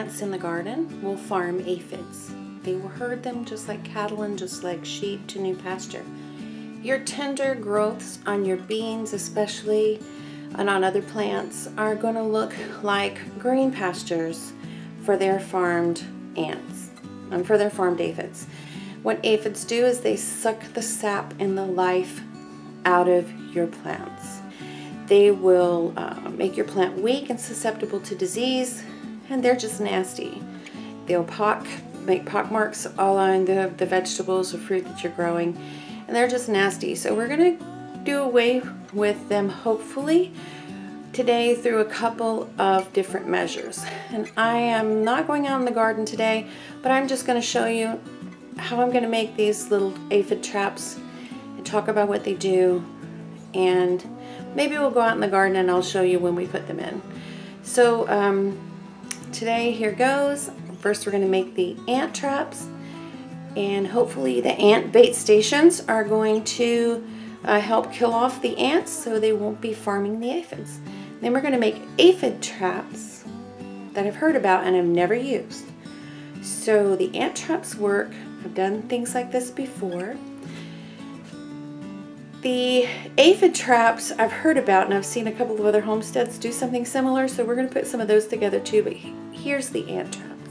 ants in the garden will farm aphids. They will herd them just like cattle and just like sheep to new pasture. Your tender growths on your beans especially and on other plants are going to look like green pastures for their farmed ants and for their farmed aphids. What aphids do is they suck the sap and the life out of your plants. They will uh, make your plant weak and susceptible to disease, and they're just nasty. They'll pock, make pock marks all on the, the vegetables or fruit that you're growing, and they're just nasty. So we're to do away with them hopefully today through a couple of different measures. And I am not going out in the garden today, but I'm just to show you how I'm to make these little aphid traps and talk about what they do and maybe we'll go out in the garden and I'll show you when we put them in. So um, today here goes. First we're going to make the ant traps and hopefully the ant bait stations are going to uh, help kill off the ants so they won't be farming the aphids. Then we're going to make aphid traps that I've heard about and I've never used. So the ant traps work. I've done things like this before. The aphid traps I've heard about and I've seen a couple of other homesteads do something similar so we're going to put some of those together too but here's the ant traps.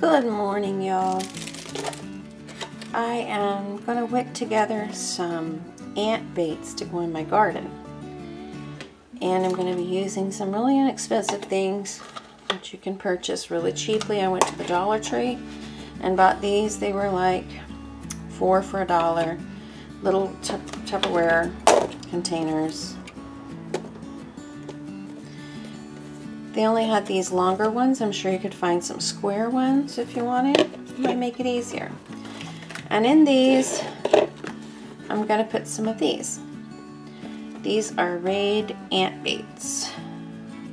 Good morning y'all. I am going to whip together some ant baits to go in my garden. And I'm going to be using some really inexpensive things that you can purchase really cheaply. I went to the Dollar Tree and bought these. They were like four for a dollar. Little Tupperware containers. They only had these longer ones. I'm sure you could find some square ones if you wanted. It might make it easier. And in these, I'm going to put some of these. These are Raid Ant Baits.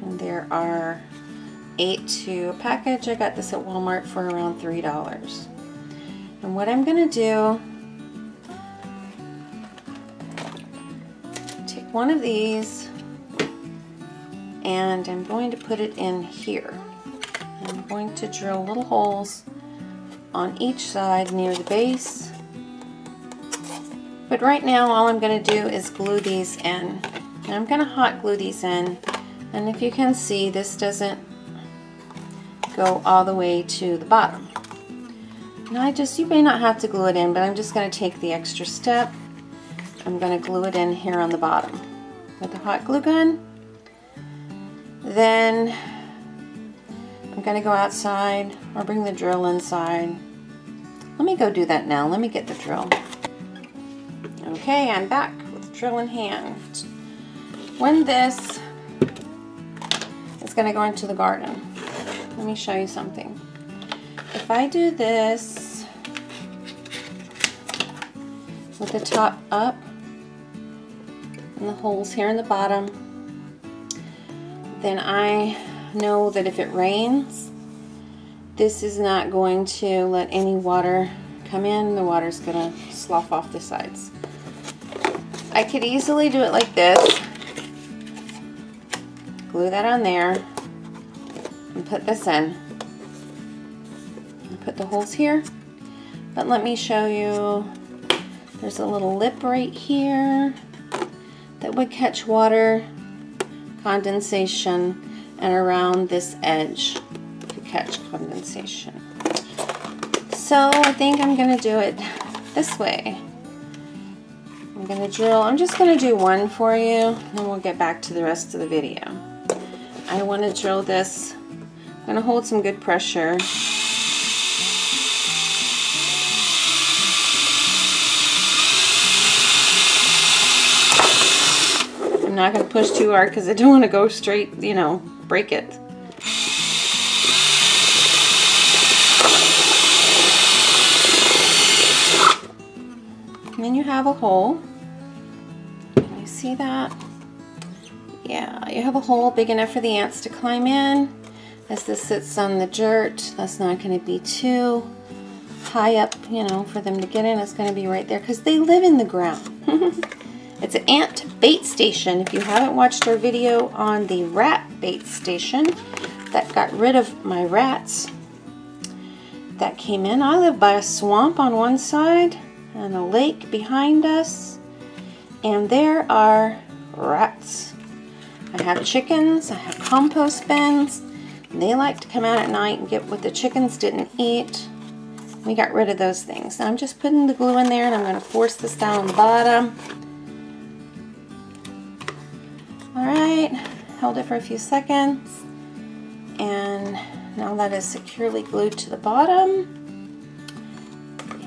And there are eight to a package. I got this at Walmart for around $3. And what I'm going to do, take one of these and I'm going to put it in here. I'm going to drill little holes on each side near the base. But right now all I'm going to do is glue these in. And I'm going to hot glue these in. And if you can see, this doesn't go all the way to the bottom. Now I just, you may not have to glue it in, but I'm just going to take the extra step. I'm going to glue it in here on the bottom with the hot glue gun. Then I'm going to go outside or bring the drill inside. Let me go do that now. Let me get the drill. Okay, I'm back with drill in hand. When this is going to go into the garden, let me show you something. If I do this with the top up and the holes here in the bottom, then I know that if it rains, this is not going to let any water come in. The water's going to slough off the sides. I could easily do it like this. Glue that on there and put this in. The holes here. But let me show you. There's a little lip right here that would catch water, condensation, and around this edge to catch condensation. So I think I'm to do it this way. I'm to drill, I'm just to do one for you, and we'll get back to the rest of the video. I want to drill this, I'm to hold some good pressure. Not going to push too hard because I don't want to go straight, you know, break it. And then you have a hole. Can you see that? Yeah, you have a hole big enough for the ants to climb in. As this sits on the dirt, that's not going to be too high up, you know, for them to get in. It's going to be right there because they live in the ground. It's an ant bait station. If you haven't watched our video on the rat bait station that got rid of my rats that came in. I live by a swamp on one side and a lake behind us. And there are rats. I have chickens, I have compost bins. They like to come out at night and get what the chickens didn't eat. We got rid of those things. Now I'm just putting the glue in there and I'm going to force this down on the bottom. Alright, held it for a few seconds. And now that is securely glued to the bottom. it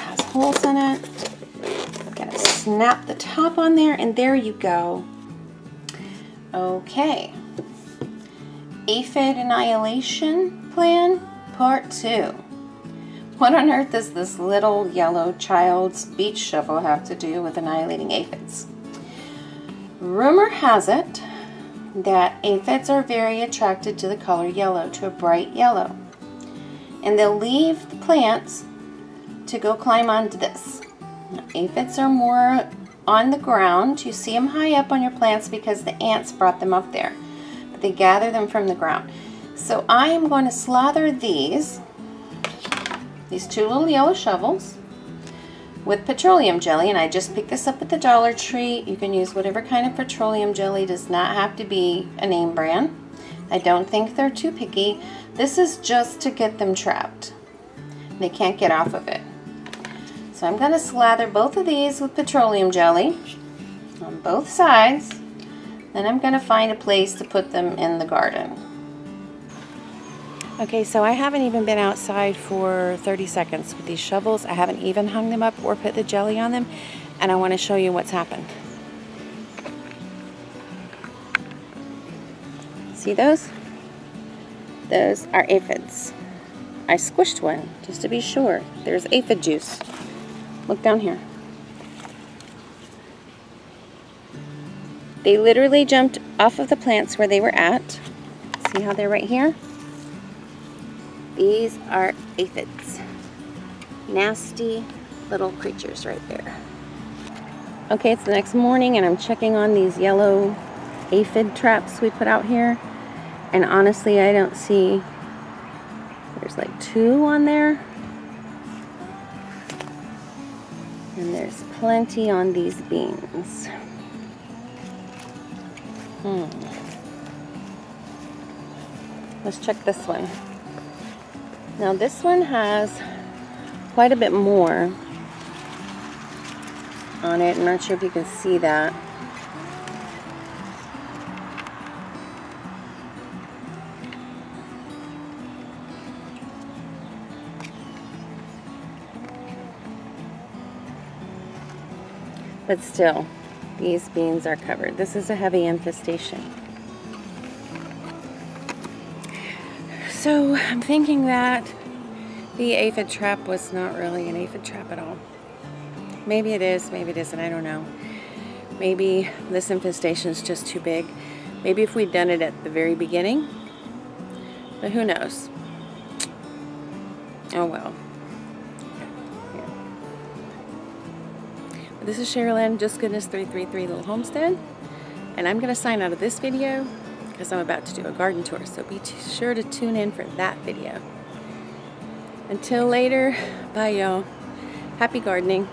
has holes in it. I'm to snap the top on there and there you go. Okay. Aphid Annihilation Plan, Part 2. What on earth does this little yellow child's beach shovel have to do with annihilating aphids? Rumor has it that aphids are very attracted to the color yellow, to a bright yellow. And they'll leave the plants to go climb onto this. Aphids are more on the ground. You see them high up on your plants because the ants brought them up there. But they gather them from the ground. So I am going to slather these, these two little yellow shovels, with petroleum jelly, and I just picked this up at the Dollar Tree. You can use whatever kind of petroleum jelly, does not have to be a name brand. I don't think they're too picky. This is just to get them trapped. They can't get off of it. So I'm going to slather both of these with petroleum jelly on both sides. Then I'm going to find a place to put them in the garden. Okay, so I haven't even been outside for 30 seconds with these shovels. I haven't even hung them up or put the jelly on them. And I want to show you what's happened. See those? Those are aphids. I squished one just to be sure. There's aphid juice. Look down here. They literally jumped off of the plants where they were at. See how they're right here? These are aphids. Nasty little creatures right there. Okay, it's the next morning and I'm checking on these yellow aphid traps we put out here. And honestly, I don't see, there's like two on there. And there's plenty on these beans. Hmm. Let's check this one. Now this one has quite a bit more on it. I'm not sure if you can see that. But still, these beans are covered. This is a heavy infestation. So I'm thinking that the aphid trap was not really an aphid trap at all. Maybe it is, maybe it isn't, I don't know. Maybe this infestation is just too big. Maybe if we'd done it at the very beginning, but who knows. Oh well. This is Sherilyn, Just Goodness 333 Little Homestead, and I'm going to sign out of this video because I'm about to do a garden tour, so be sure to tune in for that video. Until later, bye y'all. Happy gardening.